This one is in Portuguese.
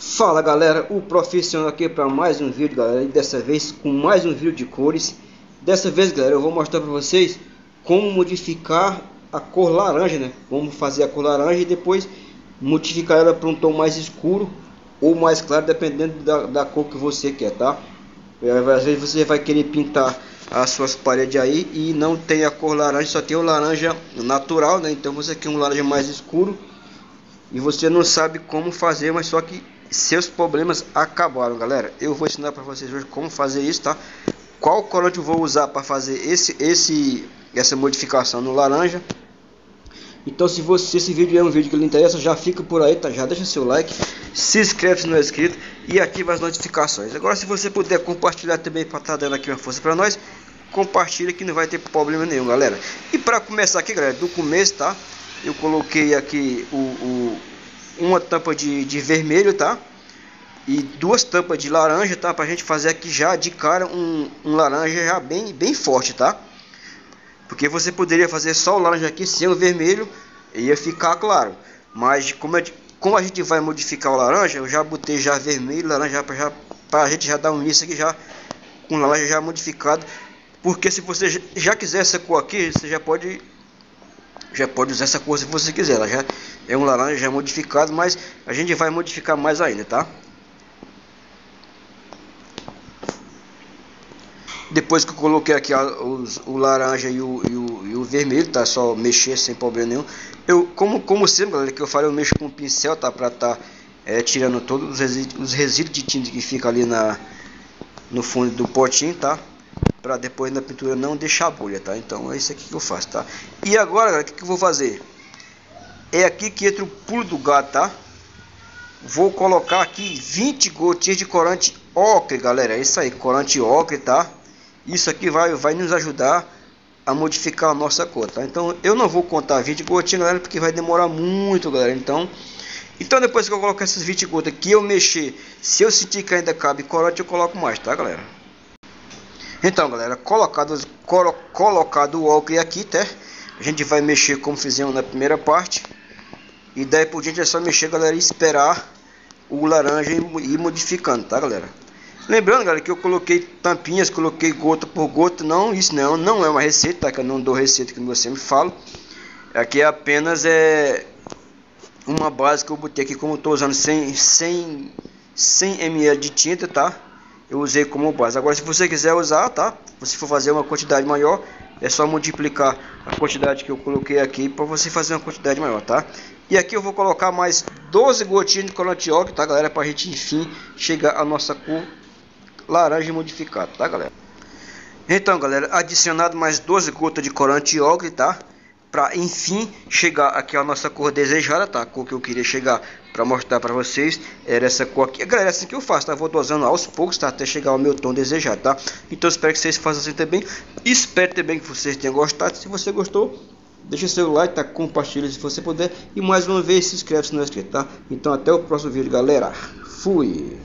Fala galera, o profissional aqui para mais um vídeo galera, e dessa vez com mais um vídeo de cores Dessa vez galera, eu vou mostrar para vocês como modificar a cor laranja né Vamos fazer a cor laranja e depois modificar ela para um tom mais escuro ou mais claro Dependendo da, da cor que você quer, tá? Às vezes você vai querer pintar as suas paredes aí e não tem a cor laranja, só tem o laranja natural, né? Então você quer um laranja mais escuro e você não sabe como fazer, mas só que seus problemas acabaram, galera. Eu vou ensinar para vocês hoje como fazer isso, tá? Qual corante eu vou usar para fazer esse, esse, essa modificação no laranja. Então se você esse vídeo é um vídeo que lhe interessa, já fica por aí, tá? Já deixa seu like, se inscreve se não é inscrito e ativa as notificações. Agora se você puder compartilhar também para estar tá dando aqui uma força para nós, compartilha que não vai ter problema nenhum, galera. E para começar aqui, galera, do começo, tá? Eu coloquei aqui o, o uma tampa de, de vermelho, tá? E duas tampas de laranja, tá? Pra gente fazer aqui já de cara um, um laranja já bem, bem forte, tá? Porque você poderia fazer só o laranja aqui sem o vermelho ia ficar claro. Mas como, é, como a gente vai modificar o laranja, eu já botei já vermelho, laranja para já, a gente já dar um início aqui já com laranja já modificado. Porque se você já quiser essa cor aqui, você já pode já pode usar essa cor se você quiser. Ela já é um laranja já modificado, mas a gente vai modificar mais ainda, tá? Depois que eu coloquei aqui os, o laranja e o, e, o, e o vermelho, tá? Só mexer sem problema nenhum. Eu, como, como sempre, galera, que eu falei, eu mexo com o pincel, tá? Pra tá é, tirando todos os resíduos, os resíduos de tinta que fica ali na, no fundo do potinho, tá? para depois na pintura não deixar bolha, tá? Então é isso aqui que eu faço, tá? E agora, galera, o que, que eu vou fazer? É aqui que entra o pulo do gato, tá? Vou colocar aqui 20 gotinhas de corante ocre, galera. É isso aí, corante ocre, tá? Isso aqui vai, vai nos ajudar a modificar a nossa cor, tá? Então eu não vou contar 20 gotinhas, galera, porque vai demorar muito, galera. Então, então depois que eu colocar essas 20 gotas aqui, eu mexer, se eu sentir que ainda cabe corante, eu coloco mais, tá, galera? Então, galera, colocado, colo, colocado o álcool aqui, tá? A gente vai mexer como fizemos na primeira parte. E daí por diante é só mexer, galera, e esperar o laranja ir modificando, tá, galera? Lembrando, galera, que eu coloquei tampinhas, coloquei gota por gota. Não, isso não, não é uma receita, tá? Que eu não dou receita, que você me fala. Aqui é apenas é uma base que eu botei aqui, como eu estou usando 100, 100, 100 ml de tinta, tá? eu usei como base. Agora, se você quiser usar, tá? Se for fazer uma quantidade maior, é só multiplicar a quantidade que eu coloquei aqui para você fazer uma quantidade maior, tá? E aqui eu vou colocar mais 12 gotinhas de corante óleo, tá, galera? Para a gente, enfim, chegar a nossa cor laranja modificada, tá, galera? Então, galera, adicionado mais 12 gotas de corante óleo, tá? Para enfim chegar aqui a nossa cor desejada, tá? A cor que eu queria chegar para mostrar para vocês era essa cor aqui. Galera, é assim que eu faço, tá? Vou dosando aos poucos, tá? Até chegar ao meu tom desejado, tá? Então espero que vocês façam assim também. Espero também que vocês tenham gostado. Se você gostou, deixa seu like, tá? Compartilha se você puder. E mais uma vez, se inscreve se não é inscrito, tá? Então até o próximo vídeo, galera. Fui!